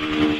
you.